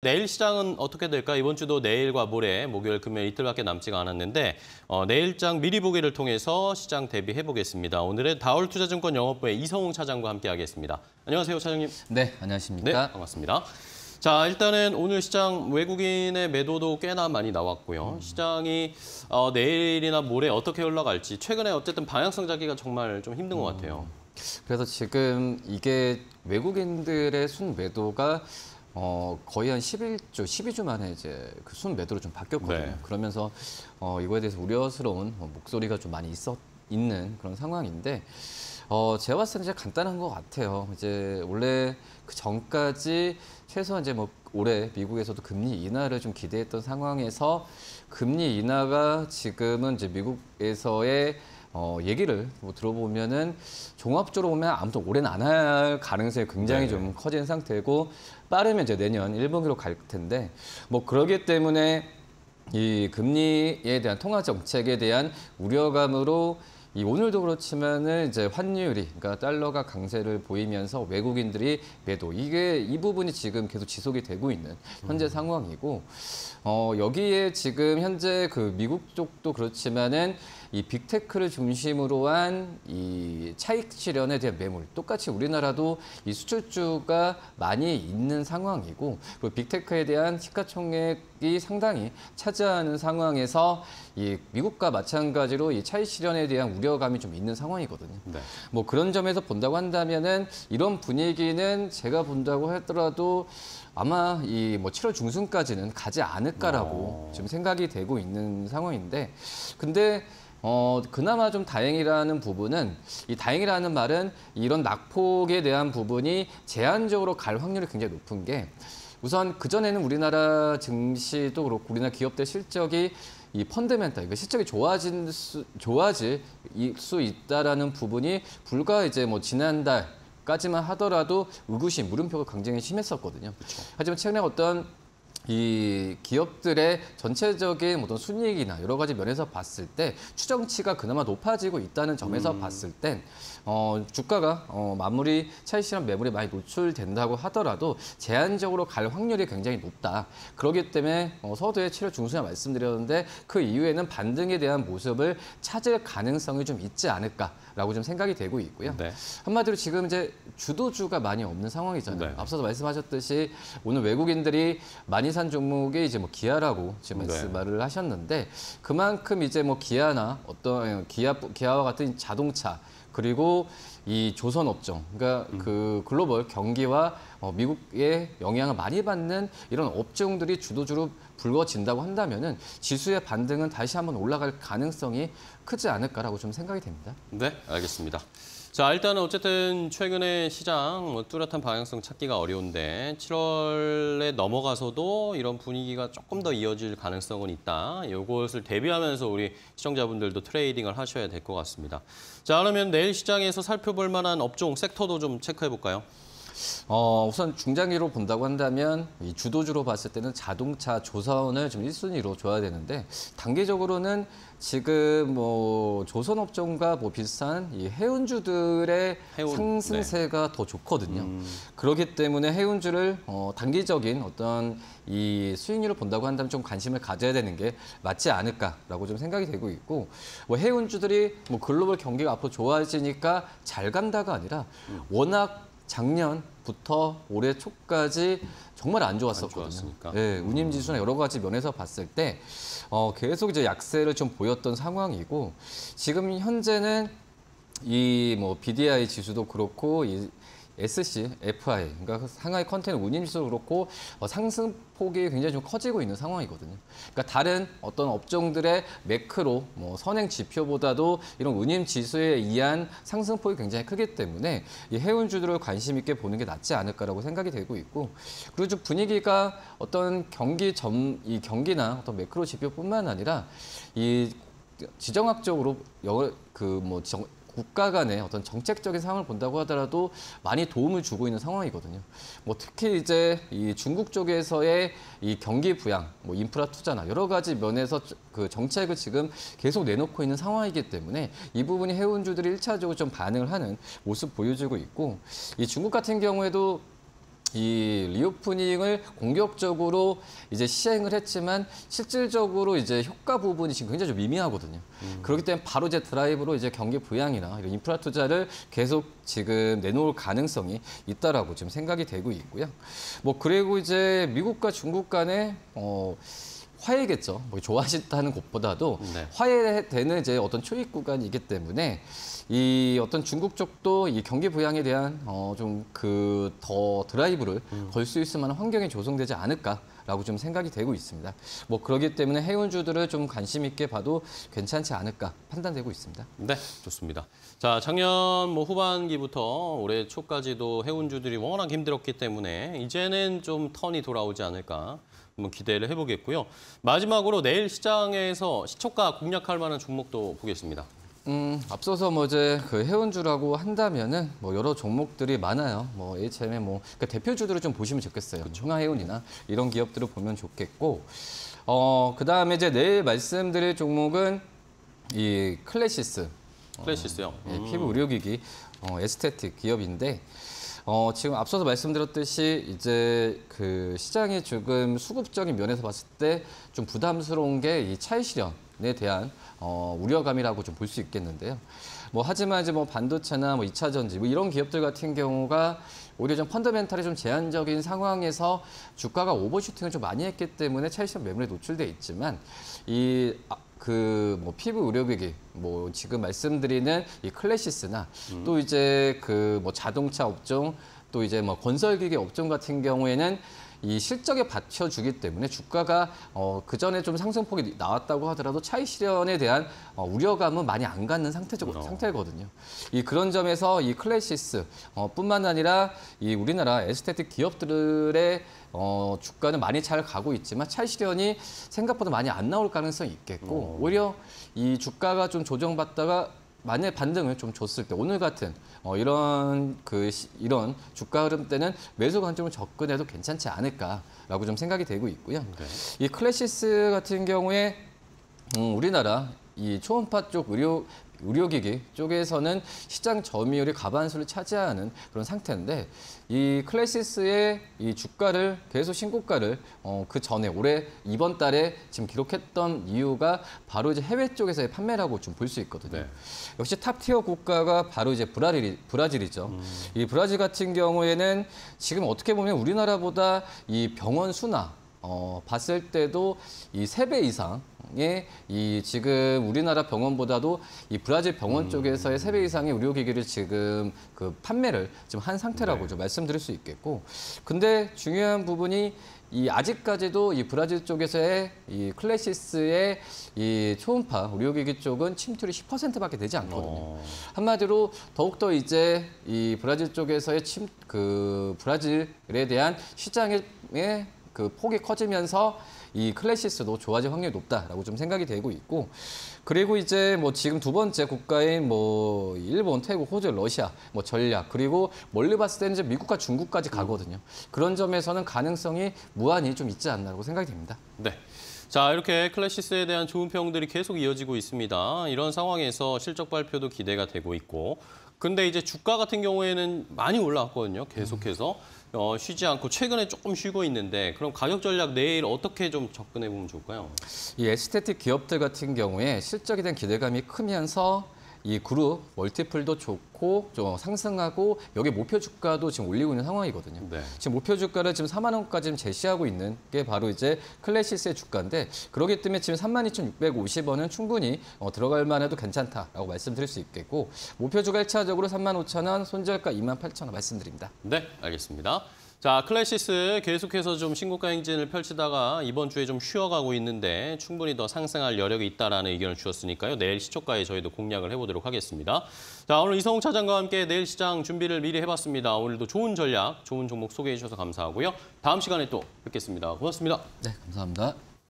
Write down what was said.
내일 시장은 어떻게 될까? 이번 주도 내일과 모레, 목요일, 금요일 이틀밖에 남지가 않았는데 어, 내일장 미리 보기를 통해서 시장 대비해 보겠습니다. 오늘은 다올투자증권 영업부의 이성웅 차장과 함께하겠습니다. 안녕하세요, 차장님. 네, 네, 안녕하십니까? 반갑습니다. 자, 일단은 오늘 시장 외국인의 매도도 꽤나 많이 나왔고요. 시장이 어, 내일이나 모레 어떻게 올라갈지 최근에 어쨌든 방향성 잡기가 정말 좀 힘든 것 같아요. 그래서 지금 이게 외국인들의 순 매도가 어, 거의 한 11주, 12주 만에 이제 그 순 매도로 좀 바뀌었거든요. 네. 그러면서 어, 이거에 대해서 우려스러운 어, 목소리가 좀 많이 있었, 있는 그런 상황인데 어, 제가 봤을 때는 이제 간단한 것 같아요. 이제 원래 그 전까지 최소한 이제 뭐 올해 미국에서도 금리 인하를 좀 기대했던 상황에서 금리 인하가 지금은 이제 미국에서의 어, 얘기를 뭐 들어보면은 종합적으로 보면 아무튼 올해는 안 할 가능성이 굉장히 네. 좀 커진 상태고 빠르면 이제 내년 1분기로 갈 텐데 뭐 그러기 때문에 이 금리에 대한 통화 정책에 대한 우려감으로 이 오늘도 그렇지만은 이제 환율이 그러니까 달러가 강세를 보이면서 외국인들이 매도 이게 이 부분이 지금 계속 지속이 되고 있는 현재 상황이고 어 여기에 지금 현재 그 미국 쪽도 그렇지만은 이 빅테크를 중심으로 한 이 차익 실현에 대한 매물 똑같이 우리나라도 이 수출주가 많이 있는 상황이고 그리고 빅테크에 대한 시가총액이 상당히 차지하는 상황에서 이 미국과 마찬가지로 이 차익 실현에 대한 우려감이 좀 있는 상황이거든요. 네. 뭐 그런 점에서 본다고 한다면은 이런 분위기는 제가 본다고 하더라도 아마 이 뭐 7월 중순까지는 가지 않을까라고 어. 지금 생각이 되고 있는 상황인데 근데 어 그나마 좀 다행이라는 부분은 이 다행이라는 말은 이런 낙폭에 대한 부분이 제한적으로 갈 확률이 굉장히 높은 게 우선 그 전에는 우리나라 증시도 그렇고 우리나라 기업들 실적이 이 펀드멘탈, 그 실적이 좋아진 수, 좋아질 이- 수 있다라는 부분이 불과 이제 뭐 지난달 까지만 하더라도 의구심, 물음표가 굉장히 심했었거든요. 하지만 최근에 어떤 이 기업들의 전체적인 어떤 순이익이나 여러 가지 면에서 봤을 때 추정치가 그나마 높아지고 있다는 점에서 봤을 땐 어, 주가가 어, 마무리 차익 실현 매물에 많이 노출된다고 하더라도 제한적으로 갈 확률이 굉장히 높다. 그렇기 때문에 어, 서두에 7월 중순에 말씀드렸는데 그 이후에는 반등에 대한 모습을 찾을 가능성이 좀 있지 않을까라고 좀 생각이 되고 있고요. 네. 한마디로 지금 이제 주도주가 많이 없는 상황이잖아요. 네. 앞서도 말씀하셨듯이 오늘 외국인들이 많이 산 종목이 이제 뭐 기아라고 지금 네. 말씀 말을 하셨는데 그만큼 이제 뭐 기아나 어떤 기아 기아와 같은 자동차 그리고 이 조선 업종, 그러니까 음. 그 글로벌 경기와 어, 미국의 영향을 많이 받는 이런 업종들이 주도주로 불거진다고 한다면은 지수의 반등은 다시 한번 올라갈 가능성이 크지 않을까라고 좀 생각이 됩니다. 네, 알겠습니다. 자, 일단은 어쨌든 최근에 시장 뭐 뚜렷한 방향성 찾기가 어려운데 7월에 넘어가서도 이런 분위기가 조금 더 이어질 가능성은 있다. 이것을 대비하면서 우리 시청자분들도 트레이딩을 하셔야 될 것 같습니다. 자, 그러면 내일 시장에서 살펴볼 만한 업종, 섹터도 좀 체크해 볼까요? 어, 우선 중장기로 본다고 한다면 이 주도주로 봤을 때는 자동차 조선을 좀 1순위로 줘야 되는데 단기적으로는 지금 뭐 조선 업종과 뭐 비슷한 이 해운주들의 해운, 상승세가 더 좋거든요. 그렇기 때문에 해운주를 어, 단기적인 어떤 이 수익률을 본다고 한다면 좀 관심을 가져야 되는 게 맞지 않을까라고 좀 생각이 되고 있고 뭐 해운주들이 뭐 글로벌 경기가 앞으로 좋아지니까 잘 간다가 아니라 워낙 작년부터 올해 초까지 정말 안 좋았었거든요. 좋았으니까. 예, 운임 지수나 여러 가지 면에서 봤을 때 어, 계속 이제 약세를 좀 보였던 상황이고 지금 현재는 이 뭐 BDI 지수도 그렇고 이 SC, FI, 그러니까 상하이 컨테이너 운임 지수도 그렇고 어, 상승폭이 굉장히 좀 커지고 있는 상황이거든요. 그러니까 다른 어떤 업종들의 매크로 뭐 선행 지표보다도 이런 운임 지수에 의한 상승폭이 굉장히 크기 때문에 이 해운주들을 관심 있게 보는 게 낫지 않을까라고 생각이 되고 있고 그리고 좀 분위기가 어떤 경기 점, 이 경기나 어떤 매크로 지표뿐만 아니라 이 지정학적으로 그 뭐 국가 간의 어떤 정책적인 상황을 본다고 하더라도 많이 도움을 주고 있는 상황이거든요. 뭐 특히 이제 이 중국 쪽에서의 이 경기 부양, 뭐 인프라 투자나 여러 가지 면에서 그 정책을 지금 계속 내놓고 있는 상황이기 때문에 이 부분이 해운주들이 일차적으로 좀 반응을 하는 모습 보여주고 있고 이 중국 같은 경우에도 이 리오프닝을 공격적으로 이제 시행을 했지만 실질적으로 이제 효과 부분이 지금 굉장히 좀 미미하거든요. 그렇기 때문에 바로 이제 드라이브로 이제 경기 부양이나 이런 인프라 투자를 계속 지금 내놓을 가능성이 있다라고 지금 생각이 되고 있고요. 뭐 그리고 이제 미국과 중국 간에 어 화해겠죠. 뭐 좋아하신다는 것보다도 네. 화해되는 이제 어떤 초입 구간이기 때문에 이 어떤 중국 쪽도 이 경기 부양에 대한 어 좀 그 더 드라이브를 걸수 있을 만한 환경이 조성되지 않을까 라고 좀 생각이 되고 있습니다. 뭐 그렇기 때문에 해운주들을 좀 관심 있게 봐도 괜찮지 않을까 판단되고 있습니다. 네, 좋습니다. 자, 작년 뭐 후반기부터 올해 초까지도 해운주들이 워낙 힘들었기 때문에 이제는 좀 턴이 돌아오지 않을까 한번 기대를 해보겠고요. 마지막으로 내일 시장에서 시초가 공략할 만한 종목도 보겠습니다. 음, 앞서서 뭐 이제 그 해운주라고 한다면은 뭐 여러 종목들이 많아요. 뭐 HM의 뭐 그러니까 대표주들을 좀 보시면 좋겠어요. 청하해운이나 이런 기업들을 보면 좋겠고, 어 그 다음에 이제 내일 말씀드릴 종목은 이 클래시스 클래시스요. 예, 피부 의료기기 어, 에스테틱 기업인데 어, 지금 앞서서 말씀드렸듯이 이제 그 시장이 조금 수급적인 면에서 봤을 때 좀 부담스러운 게 이 차이 실현에 대한 어, 우려감이라고 좀 볼 수 있겠는데요. 뭐 하지만 이제 뭐 반도체나 뭐 2차 전지 뭐 이런 기업들 같은 경우가 오히려 좀 펀더멘탈이 좀 제한적인 상황에서 주가가 오버슈팅을 좀 많이 했기 때문에 차익 실현 매물에 노출돼 있지만 이 그 뭐 피부 의료기기 뭐 지금 말씀드리는 이 클래시스나 또 이제 그 뭐 자동차 업종 또 이제 뭐 건설기계 업종 같은 경우에는 이 실적이 받쳐주기 때문에 주가가 어, 그 전에 좀 상승폭이 나왔다고 하더라도 차익 실현에 대한 어, 우려감은 많이 안 갖는 상태적, 어. 상태거든요. 이 그런 점에서 이 클래시스 어, 뿐만 아니라 이 우리나라 에스테틱 기업들의 어, 주가는 많이 잘 가고 있지만 차익 실현이 생각보다 많이 안 나올 가능성이 있겠고 오히려 이 주가가 좀 조정받다가 만약 반등을 좀 줬을 때 오늘 같은 어, 이런 그 시- 이런 주가 흐름 때는 매수 관점을 접근해도 괜찮지 않을까라고 좀 생각이 되고 있고요. 네. 이 클래시스 같은 경우에 음, 우리나라 이 초음파 쪽 의료 의료기기 쪽에서는 시장 점유율이 가반수를 차지하는 그런 상태인데 이 클래시스의 이 주가를 계속 신고가를 어, 그 전에 올해 이번 달에 지금 기록했던 이유가 바로 이제 해외 쪽에서의 판매라고 좀 볼 수 있거든요. 네. 역시 탑티어 국가가 바로 이제 브라질, 브라질이죠. 이 브라질 같은 경우에는 지금 어떻게 보면 우리나라보다 이 병원 수나 어, 봤을 때도 이 세 배 이상 의 이 지금 우리나라 병원보다도 이 브라질 병원 쪽에서의 세 배 이상의 의료기기를 지금 그 판매를 지금 한 상태라고 네. 좀 말씀드릴 수 있겠고 근데 중요한 부분이 이 아직까지도 이 브라질 쪽에서의 이 클래시스의 이 초음파 의료기기 쪽은 침투율이 10%밖에 되지 않거든요. 어, 한마디로 더욱더 이제 이 브라질 쪽에서의 침, 그 브라질에 대한 시장의 그 폭이 커지면서 이 클래시스도 좋아질 확률이 높다라고 좀 생각이 되고 있고 그리고 이제 뭐 지금 두 번째 국가인 뭐 일본, 태국, 호주, 러시아 뭐 전략 그리고 멀리 봤을 때는 이제 미국과 중국까지 가거든요. 그런 점에서는 가능성이 무한히 좀 있지 않나라고 생각이 됩니다. 네. 자, 이렇게 클래시스에 대한 좋은 평들이 계속 이어지고 있습니다. 이런 상황에서 실적 발표도 기대가 되고 있고. 근데 이제 주가 같은 경우에는 많이 올라왔거든요. 계속해서. 어, 쉬지 않고 최근에 조금 쉬고 있는데 그럼 가격 전략 내일 어떻게 좀 접근해 보면 좋을까요? 이 에스테틱 기업들 같은 경우에 실적에 대한 기대감이 크면서 이 그룹 멀티플도 좋고 좀 상승하고 여기 목표 주가도 지금 올리고 있는 상황이거든요. 네. 지금 목표 주가를 지금 4만 원까지 제시하고 있는 게 바로 이제 클래시스의 주가인데 그렇기 때문에 지금 32,650원은 충분히 어, 들어갈 만해도 괜찮다라고 말씀드릴 수 있겠고 목표 주가 1차적으로 3만 5천 원, 손절가 2만 8천 원 말씀드립니다. 네, 알겠습니다. 자, 클래시스 계속해서 좀 신고가 행진을 펼치다가 이번 주에 좀 쉬어가고 있는데 충분히 더 상승할 여력이 있다라는 의견을 주셨으니까요. 내일 시초가에 저희도 공략을 해보도록 하겠습니다. 자, 오늘 이성욱 차장과 함께 내일 시장 준비를 미리 해봤습니다. 오늘도 좋은 전략, 좋은 종목 소개해 주셔서 감사하고요. 다음 시간에 또 뵙겠습니다. 고맙습니다. 네, 감사합니다.